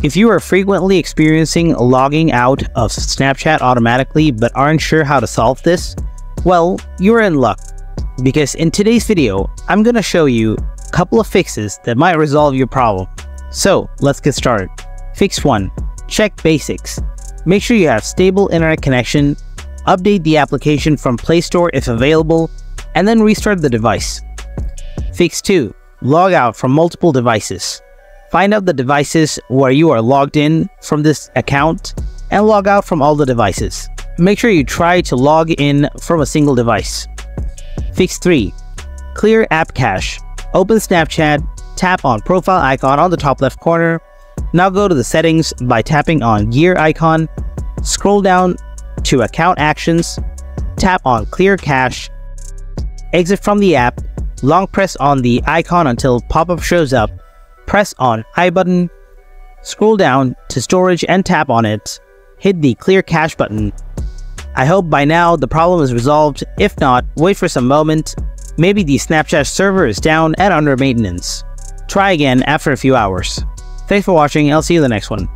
If you are frequently experiencing logging out of Snapchat automatically but aren't sure how to solve this, well, you're in luck. Because in today's video, I'm gonna show you a couple of fixes that might resolve your problem. So, let's get started. Fix 1. Check basics. Make sure you have stable internet connection, update the application from Play Store if available, and then restart the device. Fix 2. Log out from multiple devices. Find out the devices where you are logged in from this account and log out from all the devices. Make sure you try to log in from a single device. Fix 3. Clear app cache. Open Snapchat, tap on profile icon on the top left corner. Now go to the settings by tapping on gear icon, scroll down to account actions, tap on clear cache, exit from the app, long press on the icon until pop-up shows up, press on I button, scroll down to storage and tap on it, hit the clear cache button. I hope by now the problem is resolved, if not, wait for some moment, maybe the Snapchat server is down and under maintenance. Try again after a few hours. Thanks for watching, I'll see you in the next one.